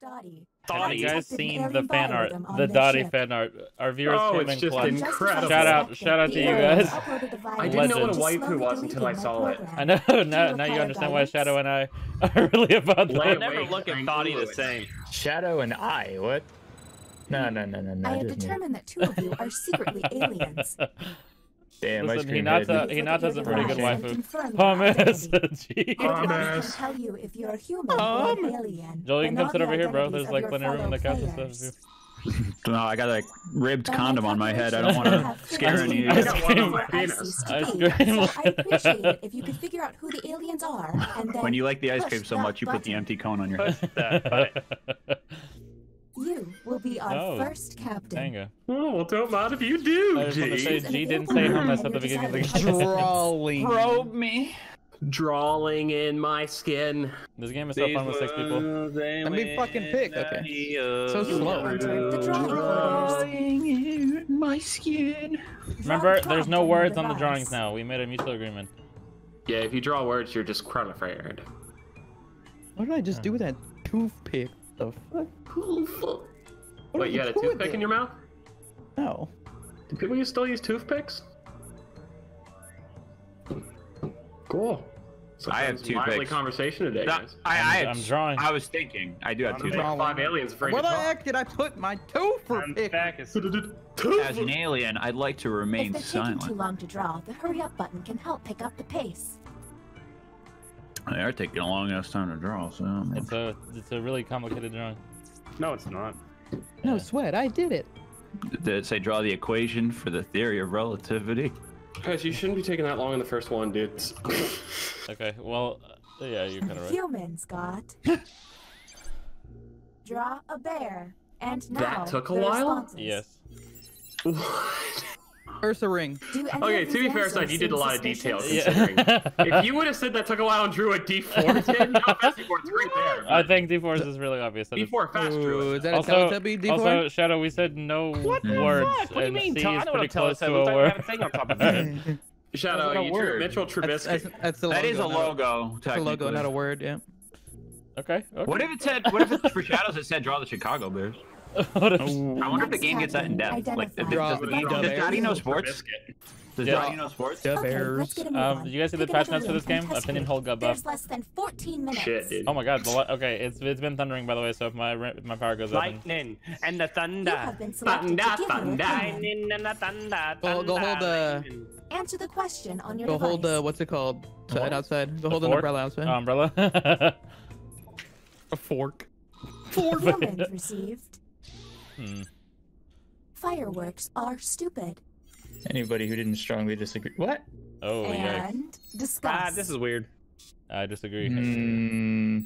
Dottie. Have you guys seen the fan art, the this Dottie ship. fan art? Our viewers Oh, came it's in just clutch. incredible. Shout out, shout out to you guys. I didn't know what a Legend. waifu was until I saw it. I know now. Now you understand why Shadow and I are really about I'll that. never wait, look I at Dottie the same. Shadow and I. What? No, no, no, no, no. I have determined that two of you are secretly aliens. Damn, ice Listen, cream Hinata, head. Please look Hinata's a pretty good device and waifu. confirm Hummus. identity. Gee. If I Hummus. can tell you if you're a human or alien. Joel, you can come sit over here, bro. There's like plenty of room in the fellow couch and players. stuff. No, I got a ribbed But condom on my head. I don't want to scare figured any out of I you. got one on your my ICs penis. Ice cream. So I'd appreciate it if you could figure out who the aliens are and then When you like the ice cream so much, you put the empty cone on your head. Push that button. You will be our Oh, first captain. Tango. Oh, well, don't mind if you do, I just want to say, G didn't say hummus at the beginning of the game. Drawing. Probe me. Drawing in my skin. This game is so fun with six people. Let me fucking pick. Okay. So slow. entered the drawing quarters. my skin. Remember, there's no words on the drawings now. We made a mutual agreement. Yeah, if you draw words, you're just qualified. What did I just do with that toothpick? The fuck? What Wait, did you had a toothpick in your mouth? No. Do people use- still use toothpicks? Cool. So I have that was lively toothpicks. conversation today, No, guys. I, I, I'm- I'm drawing. I was thinking. I do have I'm two. drawing. five aliens afraid Where to the talk. heck did I put my toothpick? Back is As an alien, I'd like to If remain they're taking too long to draw, the hurry up button can help pick up the pace. They are taking a long ass time to draw, so. It's a it's a really complicated drawing. No, it's not. No sweat. I did it. Did it say draw the equation for the theory of relativity? Guys, you shouldn't be taking that long in the first one, dudes. Okay, well, uh, yeah, you're kind of right. Humans got. Draw a bear. And now That took a while? responses. Yes. Ursa ring. Okay, to be fair answers side, you did a lot of detail considering. Yeah. if you would have said that took a while and drew a D4, then no offense, D4's right there. I think D4 is really obvious. D4 fast drew Ooh, it. is that a Also, Teletubby D4? also, Shadow, we said no What the words, fuck? What do you mean? C Tell- is I know pretty what a to Teletubby a looks like. I have a thing on top of it. Shadow, That's you drew. Mitchell Trubisky. that's, that's the logo. That is a logo. It's a logo, not a word. Yeah. Okay. okay. What if it said? What if it, for shadows it said draw the Chicago Bears? What if- I wonder if the game gets that in depth. Like, does, identify. does, Draw- does Daddy know sports? Does Yeah. Daddy know sports? The Okay, Bears. get Um, did you guys see the Pick patch notes for this game? Opinion hold got buff. There's less than 14 minutes. Shit, dude. Oh my god. The okay, it's it's been thundering by the way. So if my re- my power goes up, and- Lightning and the thunder. have been selected to Thunder, thunder. Lightning and the thunder. Go- go hold the- uh, Answer the question on your Go uh, device. hold the what's it called? Side What? outside. Go hold an umbrella outside. Oh, umbrella. a fork. Humans received. Hmm. Fireworks are stupid. Anybody who didn't strongly disagree. What? Oh yeah, and discuss. Ah, this is weird. I disagree. Hmm.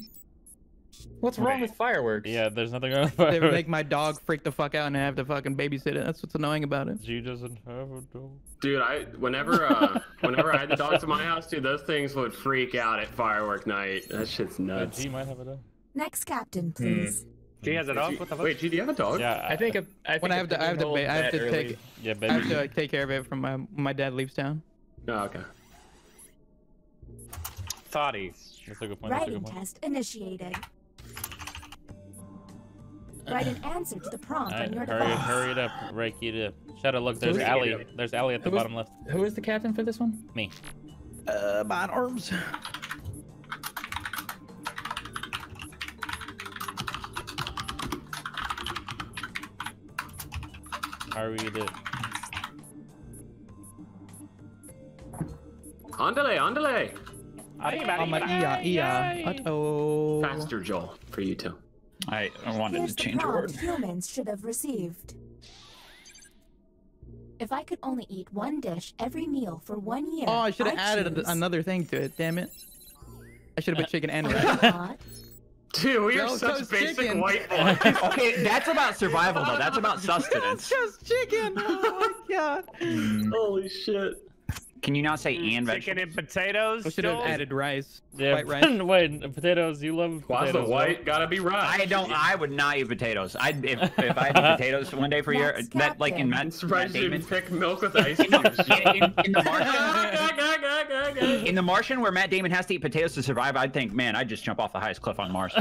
What's wrong with fireworks? Yeah, there's nothing wrong with fireworks. They fireworks. make my dog freak the fuck out and I have to fucking babysit it. That's what's annoying about it. She doesn't have a dog. Dude, I whenever uh whenever I had the dogs in my house, dude, those things would freak out at firework night. That shit's nuts. G might have a dog. Next captain, please. He has it Wait, off. G- What the fuck? Wait, G, do you have a dog? Yeah, I think if, I when I have to, I have to, I have to take, Yeah, I have to like, take care of it from my my dad leaves town. Oh, okay. Toddy. That's a good point. Writing good point. test initiated. Write an answer to the prompt Alright, on your hurry, device. hurry it up, Reiki it up. Shadow, look, there's Who's- Allie. There's Allie at the Who was- bottom left. Who is the captain for this one? Me. Uh, my arms. Hurry it up. Andale, andale. Oh my iya iya. Oh. Faster, Joel, for you too. I, I wanted Here's to change a word. prompt humans should have received. If I could only eat one dish every meal for one year, Oh, I should have added choose- another thing to it. Damn it. I should have put uh, chicken and rice. Not Dude, we are Yo, such basic chicken. white boys. okay, that's about survival though. That's about It's sustenance. just chicken. Oh my god. Holy shit. Can you not say mm, and Chicken vegetable? and potatoes. I should have Joel? added rice. Yeah, White rice. wait, potatoes. You love Why's the potatoes. white gotta be rice? I don't. I would not eat potatoes. I if if I had potatoes one day for a year, Next that like in Matt, captain. I'm Matt Damon. pick milk with ice In, in, in the Martian, in the Martian, where Matt Damon has to eat potatoes to survive, I'd think, man, I'd just jump off the highest cliff on Mars.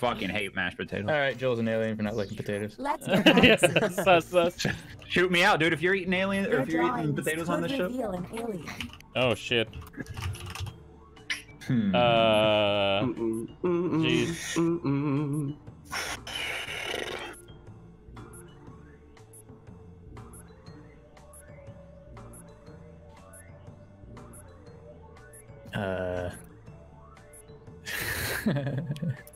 I fucking hate mashed potatoes. All right, Joel's an alien for not liking potatoes. Let's get yeah, sus, sus. Shoot me out, dude. If you're eating alien or if you're eating potatoes on could this show. reveal an alien. Oh shit. Hmm. Uh, Jeez. Uh.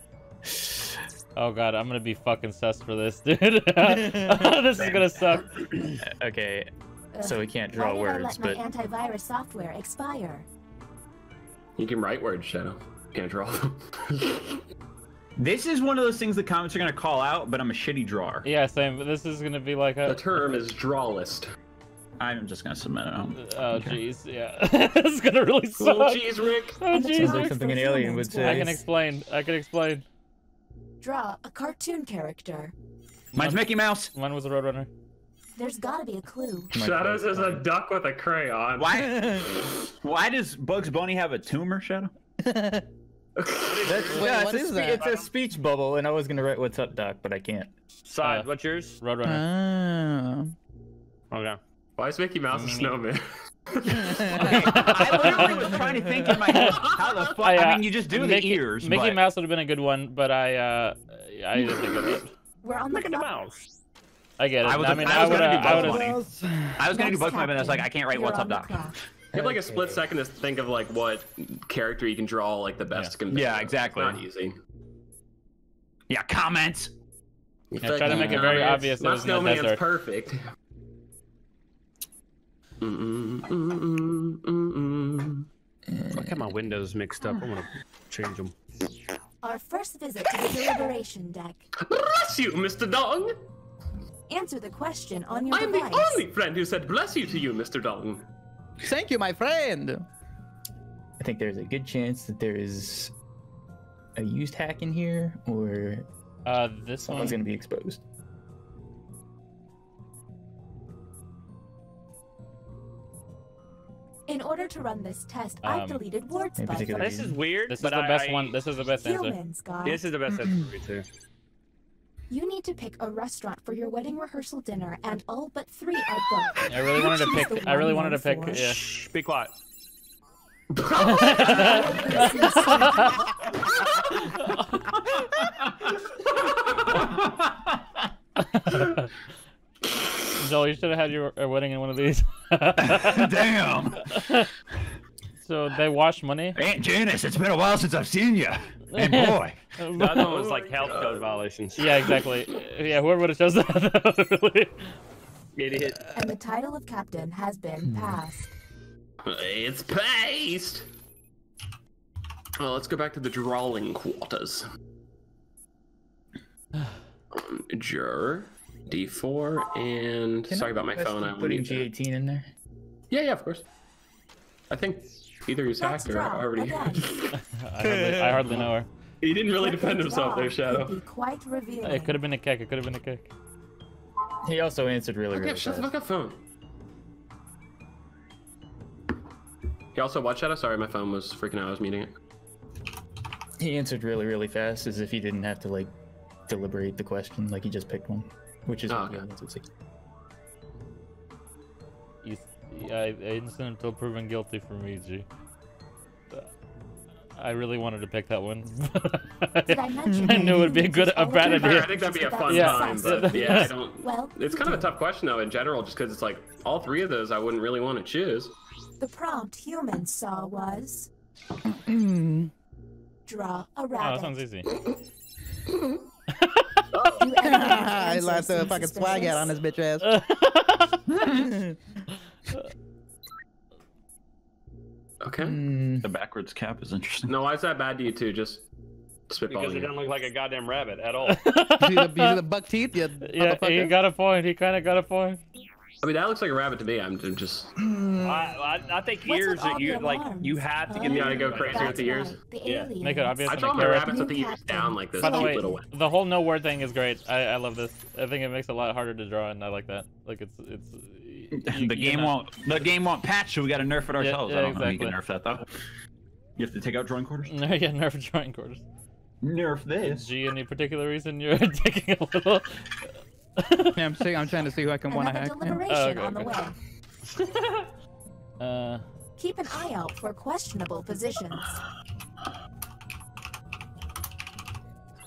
oh god, I'm gonna be fucking sus for this, dude. this is gonna suck. okay, so we can't Why draw did I words, let but my antivirus software expire? You can write words, Shadow. Can't draw them. This is one of those things the comments are gonna call out, but I'm a shitty drawer. Yeah, same. But this is gonna be like a... the term is drawlist. I'm just gonna submit it. Oh jeez, yeah. it's gonna really suck. Cool cheese, Rick. Oh jeez. Sounds like something an alien would say. I can explain. I can explain. Draw a cartoon character. Mine's Mickey Mouse. Mine was a Roadrunner. There's gotta be a clue. Shadows is a duck with a crayon. Why? Why does Bugs Bunny have a tumor, Shadow? That's, Wait, yeah, what it's, a spe- that? it's a speech bubble, and I was gonna write "What's up, Doc," but I can't. Side, Uh, what's yours? Roadrunner. Ah. Okay. Why is Mickey Mouse a snowman? I literally was trying to think in my head how the fuck. I, I, uh, mean, you just do Mickey, the ears. Mickey but... Mouse would have been a good one, but I uh, I didn't think of it. We're on the the mouse. I get it. I I, was- mean, I I was gonna do have. I Bugs Bunny. I was gonna do Next Bugs Bunny, but I was like, I can't write you're "What's up, on Doc." You have like a split second to think of like what character you can draw like the best. Yeah. convey. Yeah, It's exactly. Not easy. Yeah, comments. You Yeah, try to fucking make it very obvious it My was in snowman's desert. perfect. Mm-mm, mm-mm, mm-mm. I got my windows mixed up. I'm gonna change them. Our first visit to the deliberation deck. Bless you, Mr. Dong. Answer the question on your I'm the only friend who said bless you to you, Mr. Dong. Thank you, my friend. I think there's a good chance that there is a used hack in here, or Uh, this someone's one. gonna be exposed. In order to run this test, I've Um, deleted words in by particular- This is weird. This is but the I, best I- one. This is the best answer. humans, guys. This is the best answer for me too. You need to pick a restaurant for your wedding rehearsal dinner, and all but three are booked. I really wanted to pick. I really wanted to pick. known for- Yeah. Shh, be quiet. Joel, you should have had your uh, wedding in one of these. Damn. so they wash money. Aunt Janice, it's been a while since I've seen you. And boy. The other one was like health code violations. Yeah, exactly. Yeah, whoever would have chose that. really. Idiot. And the title of captain has been passed. It's paste. Oh, let's go back to the drawing quarters. Um, Jur, D4, and Can sorry I about my phone. I will putting need to- G18 in there. Yeah, yeah, of course. I think either he's Let's hacked or draw already. I hardly, I hardly know her. he didn't really What defend himself there, could Shadow. Be quite revealing. It could have been a kick. It could have been a kick. He also answered really, Okay, really shut the fast. fuck up, phone. He also what, Shadow? Sorry, my phone was freaking out. I was muting it. He answered really, really fast, as if he didn't have to like deliberate the question. Like he just picked one, which is Oh, what the okay. aliens would say. You, I, innocent until proven guilty for me, G. I really wanted to pick that one. Did I mention I knew it would be a good, a bad To be fair, idea. I think that'd be a fun Yeah. time, but yeah, I don't. Well, It's kind of a tough question though in general, just because it's like all three of those I wouldn't really want to choose. The prompt humans saw was draw a Oh, rabbit. that sounds easy. Do evidently I answer left a seem fucking swag out on suspicious. this bitch ass. Okay. Hmm. The backwards cap is interesting. No, why is that bad to you too? Just Because spitballing. it here. doesn't look like a goddamn rabbit at all. you, see the, you see the buck teeth? You Yeah, he got a point. He kind of got a point. I mean, that looks like a rabbit to me. I'm I'm just. Hmm. I, I, I think What's ears with all that you like, alarms? you have to get. Huh? You gotta go the- crazy with the That's ears. right, The Yeah. aliens. Make it obvious. I and draw my carrot. rabbits with the ears down like this. By the cute way, little way. the whole no word thing is great. I, I love this. I think it makes it a lot harder to draw, and I like that. Like it's it's. you- the you're game not- won't. The game won't patch, so we got to nerf it ourselves. yeah, I don't know how you exactly. can nerf that though. You have to take out drawing quarters. No, yeah, nerf drawing quarters. nerf this. G, any particular reason you're taking a little? Yeah, I'm saying I'm trying to see who I can want to hack. Deliberation Oh, okay, on the okay. way. Uh, Keep an eye out for questionable positions.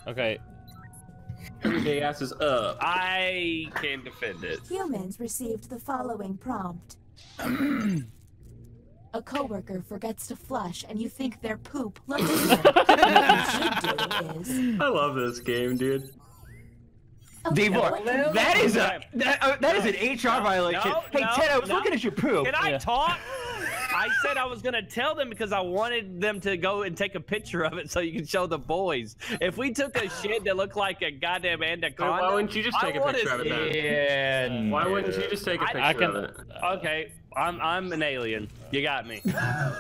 okay. Everyday ass is up. I can defend it. Humans received the following prompt. A coworker forgets to flush and you think their poop looks good. what you should do is... I love this game, dude. Okay, Davor, that is a that, uh, that is an HR violation. No, hey no, Ted, I was no. looking at your poop. Can I Yeah. talk? I said I was gonna tell them because I wanted them to go and take a picture of it so you can show the boys. If we took a shit that looked like a goddamn anaconda, why wouldn't you just take a picture of it see- then? Yeah. Why wouldn't you just take a picture I of can. it? Okay, I'm I'm an alien. You got me. I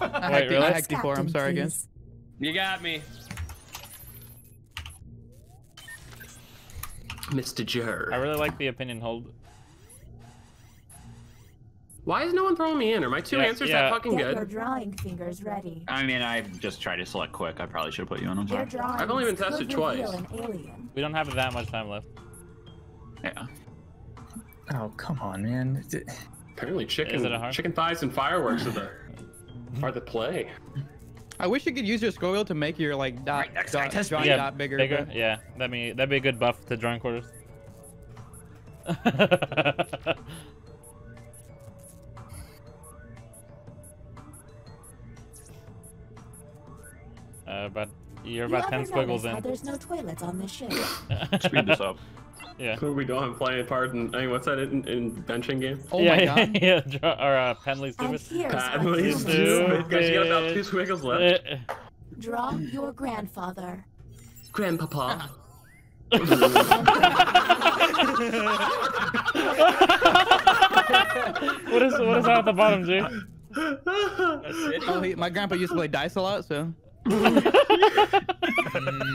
Wait, hacked, I really? hacked before. I'm sorry, guys. please. You got me. Mr. Jer. I really like the opinion hold. Why is no one throwing me in? Are my two Yeah, answers yeah. that fucking Get your good? drawing fingers ready. I mean, I just tried to select quick. I probably should have put you on. I'm sorry. I've only been tested twice. We don't have that much time left. Yeah. Oh come on, man. Apparently, Is chicken it a chicken thighs and fireworks are the are the play. I wish you could use your scroll wheel to make your like dot, Right, next guy, dot, test yeah, dot bigger. Bigger. but- Yeah, that'd be that'd be a good buff to drawing quarters. uh, but you're You about ten ever squiggles in. There's no toilets on this ship. Speed this up. Yeah. Who we don't play a part in? I mean, what's that in, in benching game? Oh yeah, my god. yeah, draw, or uh, Penley and stupid. here's Pat, what please humans do. do. Guys, you got about two squiggles left. Draw your grandfather. Grandpapa. what is what is that at the bottom, G? Oh, he, my grandpa used to play dice a lot, so.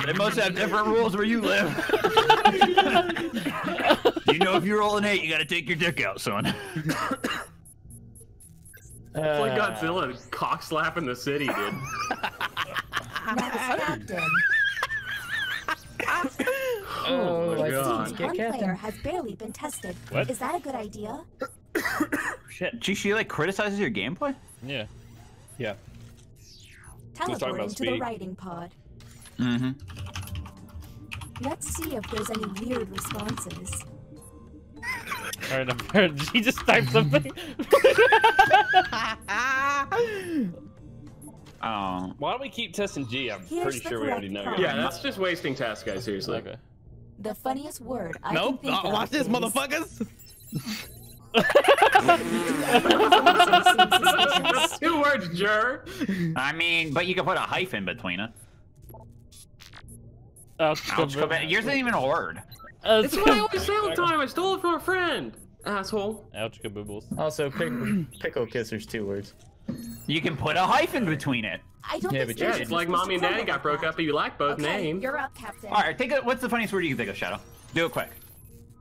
They must have different rules where you live. you know, if you're rolling eight, you got to take your dick out, son. It's like uh. Godzilla cock slapping the city, dude. Next. Oh, my God. One player has barely been tested. What? Is that a good idea? Shit. She, she like criticizes your gameplay. Yeah. Yeah. Talking about Teleporting to the writing pod. Mm-hmm. Let's see if there's any weird responses. Alright, I've heard G just typed something. Oh. Why don't we keep testing G? I'm Here's pretty sure we already know. correct Yeah, that's just wasting tests, guys. Seriously. okay. The funniest word I Nope. can think Oh, of watch this, is- motherfuckers. Suspicious. Two words, Jer. I mean, but you can put a hyphen between it. Ouch, Ouch, yours isn't even a word. Ouch, It's what I always say all the time. I stole it from a friend. Asshole. Ouch, kaboobles. Also, pickle, pickle kisser's two words. You can put a hyphen between it. I don't Yeah, think but Yeah, it's like mommy and daddy got broke up, but you like both Okay, names. You're up, Captain. All right, think of what's the funniest word you can think of, Shadow? Do it quick.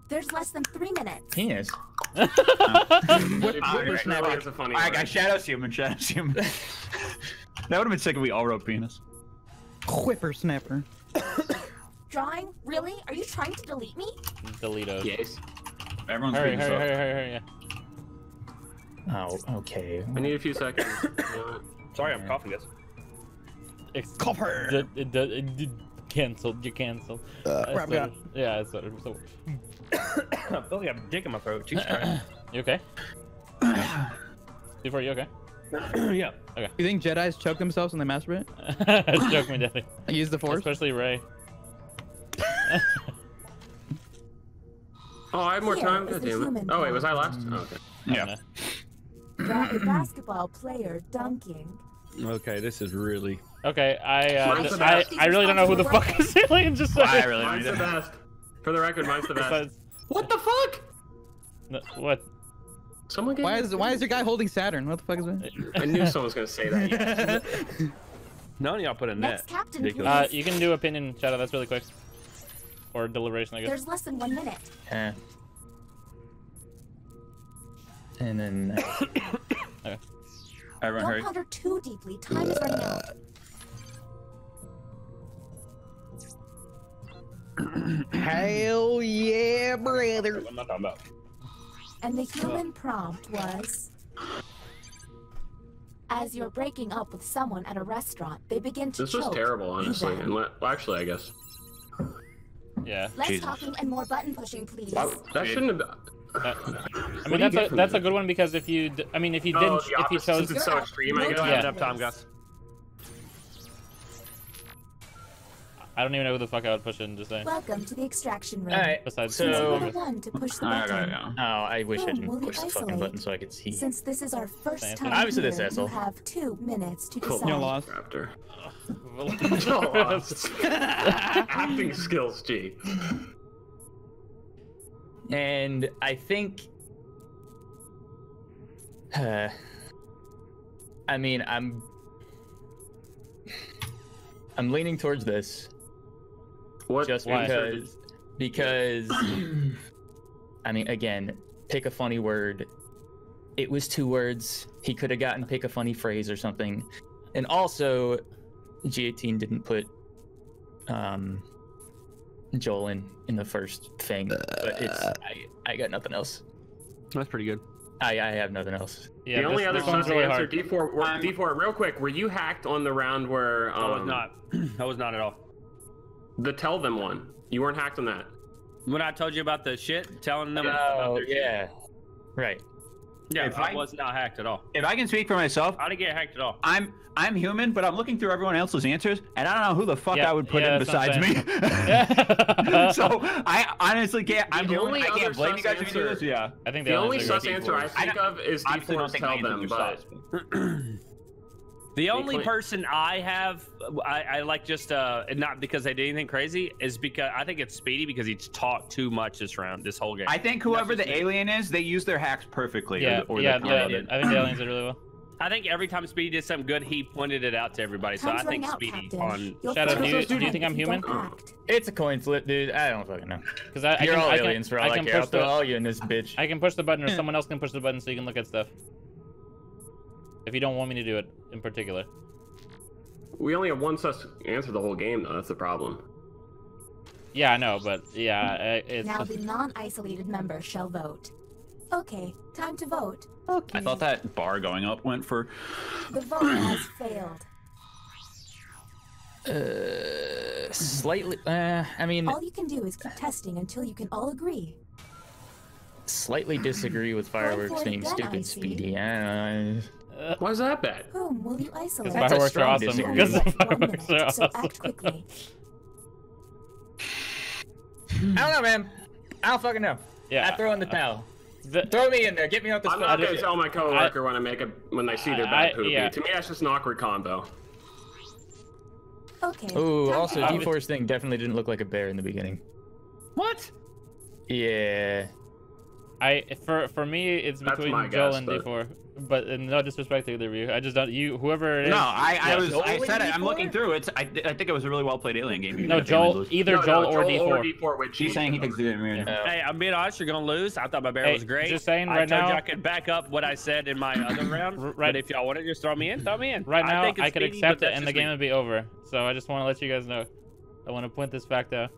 There's less than three minutes. Penis. It Really really is a funny All right, word. guys, Shadow's human. Shadow's human. that would have been sick if we all wrote penis. Whippersnapper. Drawing? Really? Are you trying to delete me? Deleto. Yes. Everyone's Hurry, speeding hurry, hurry, hurry, hurry, yeah. Oh, okay. I need a few seconds. You know what? Sorry, I'm coughing, guys. Ex- Cover. d- d- d- d- Cancelled. You canceled. Uh, I crap, started- Yeah, I started. So, I feel like I have a dick in my throat. Jesus Christ. you okay? Before you okay? yeah. Okay. You think Jedi's choke themselves when they masturbate? Joke me, Daddy. Use the force. Especially Rey. Oh, I have more Here time. God damn it. Oh wait, was I last? Oh, okay. Yeah. Draw basketball player dunking. Okay, this is really. Okay, I uh, Mine's I. I really don't know who the fuck is alien just said. I really don't Mine's the best. For the record, mine's the best. Besides- What the fuck? no, what? Someone get Why is why is your guy holding Saturn? What the fuck is that? I knew someone was gonna say that. Yes. None of y'all put a net. Next captain, Uh, please. you can do opinion shadow. That's really quick. Or deliberation, I guess. There's less than one minute. Eh. And then uh, Everyone Don't hurry. ponder too deeply. Time is running out. Hell yeah, brother. I'm not talking about. And the human prompt was As you're breaking up with someone at a restaurant, they begin to This was terrible, honestly. And le- well, actually, I guess Yeah. Less Jesus. talking and more button pushing, please. Why- that shouldn't have. Uh, I mean, that's a that's that? a good one because if you, d- I mean, if you Oh, didn't, the if you chose, since it's so extreme, I You're guess. out. Yeah. Have enough time, guys. I don't even know who the fuck I would push in. Just saying. Welcome to the extraction room. All right. Besides, So- you're the one to push the I button. got it. Oh, I wish I Boom, didn't push the fucking button so I could see. Since this is our first Thank time you. Obviously this here, asshole. you have two minutes to Cool. decide. You're lost. Raptor. Well, Acting skills, G. And I think. Uh, I mean, I'm. I'm leaning towards this What? just Why? because. Because. I mean, again, pick a funny word. It was two words. He could have gotten pick a funny phrase or something. And also, G18 didn't put um, Joel in in the first thing. But it's I, I got nothing else. That's pretty good. I, I have nothing else. yeah, the only other one's sus really answer, hard. D4, were, D4, real quick, were you hacked on the round where um, I was not. I was not at all. The tell them one? You weren't hacked on that. When I told you about the shit, telling them oh, about Oh their shit. yeah, right. Yeah, If I, I- was not hacked at all. If I can speak for myself, I didn't get hacked at all. I'm I'm human, but I'm looking through everyone else's answers, and I don't know who the fuck Yeah, I would put yeah, in that's what I'm besides me. So I honestly can't. I'm The the only I other can't blame you sus guys if you do this. Yeah. I think The the only others sus answer I I think don't- of is Obviously, don't D4's tell them, but are sus. The only clean. person I have, I, I like just uh, not because they did anything crazy, is because I think it's Speedy because he's talked too much this round, this whole game. I think whoever the just me. alien is, they use their hacks perfectly. Yeah, or, or yeah, the yeah. I think the aliens did really well. I think every time Speedy did something good, he pointed it out to everybody. So Time's I think running out, Speedy Captain. on. You'll Shadow, fail do you- if do you think I'm human? It's a coin flip, dude. I don't fucking know. Because I, I You're can, all I can, for all I I, can care. I'll push throw the, all you in this bitch. I can push the button, or someone else can push the button, so you can look at stuff. If you don't want me to do it in particular. we only have one sus answer the whole game, though. That's the problem. Yeah, I know, but yeah, it's. Now the non-isolated member shall vote. Okay, time to vote. Okay. I thought that bar going up went for. The vote has failed. Uh, slightly. Uh, I mean, All you can do is keep testing until you can all agree. slightly disagree with fireworks for being again, I stupid. Speedy. I don't know. uh, Why is that bad? Oh, Whom will you isolate? That's a fireworks are awesome. Because You the have one fireworks are minute, so act quickly. I don't know, man. I don't fucking know. Yeah. I throw in the towel. The- Throw me in there. Get me off this I'm not gonna tell my coworker when I make a when they see their I- bad poopy. yeah. To me, that's just an awkward combo. Okay. Ooh, time also, vote. D4's thing definitely didn't look like a bear in the beginning. What? Yeah. I for for me it's That's between my Joel guess, and but- D4. But uh, no disrespect to either of you, I just don't. You whoever it is. No, I, I yeah. was. I said it. I'm looking through it. I, I think it was a really well played alien game. even No, if the aliens Joel. Either No, Joel, no, or Joel D4. or D4 with He's saying he thinks the alien. Uh, Hey, I'm being honest. You're gonna lose. I thought my bear Hey, was great. just saying, right told now- I could back up what I said in my other round. Right- But if y'all want to just throw me in, throw me in. Right now, think I, could Speedy, accept it and the game would be over. So I just want to let you guys know. I want to point this fact out.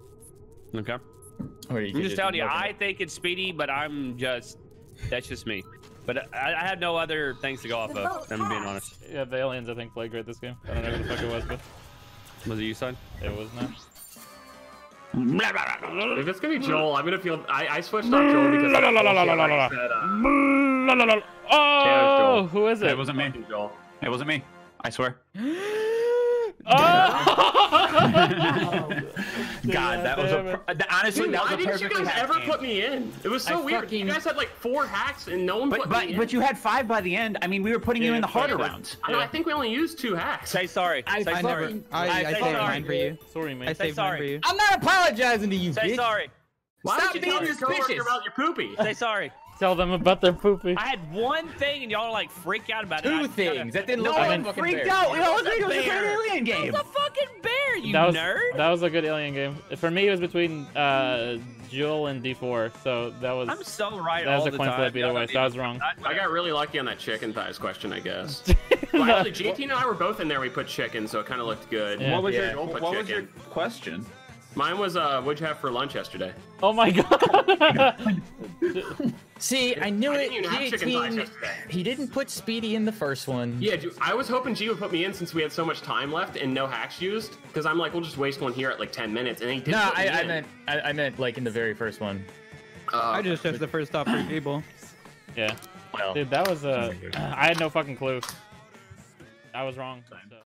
Okay. Or you I'm just telling you, I it. think it's Speedy, but I'm just. That's just me. But I, I had no other things to go off The of. I'm being honest. Yeah, the aliens I think played great this game. I don't know who the fuck it was, but Was it you, son? it was not. If it's gonna be Joel, I'm gonna feel. I, I switched off Joel because of the bullshit I said, uh, Oh, Joel. who is It it? wasn't me. Joel. It wasn't me. I swear. Oh! God, that was damn a. Pro- honestly, Dude, that was why a didn't you perfectly guys hacked ever game. put me in? It was so I weird. fucking- You guys had like four hacks and no one But put but me in. but you had five by the end. I mean, we were putting you in the harder yeah. rounds. I, know, I think we only used two hacks. Say sorry. I say I sorry. never. I, I I say saved sorry. mine for you. Sorry, man. I Say saved mine for sorry. you. I'm not apologizing to you, Say bitch. sorry. Why Stop did you tell being your coworker suspicious. about your poopy? Say sorry. Tell them about their poopy. I had one thing and y'all like freak out about it. I Two gotta- things. That didn't No look like one a fucking freaked bear. out. It was a it was a great bear. alien game. It was a fucking bear, you that was nerd. that was a good alien game. For me, it was between uh, Joel and D4. So that was I'm so right that was all a the coin time. flip either Y'all way. don't So I was wrong. I got really lucky on that chicken thighs question, I guess. well, actually, JT and I were both in there. We put chicken, so it kind of looked good. Yeah. What was Yeah. your Joel put What was your question? Mine was uh, what'd you have for lunch yesterday? Oh my god. See, I knew I it. didn't even have chicken thighs yesterday. he didn't put Speedy in the first one. Yeah, dude, I was hoping G would put me in since we had so much time left and no hacks used. Because I'm like, we'll just waste one here at like 10 minutes, and he didn't. No, put me I, I in. meant I, I meant like in the very first one. Uh, I just chose the first stop for Gable. yeah. Well, Dude, that was uh I had no fucking clue. I was wrong. so.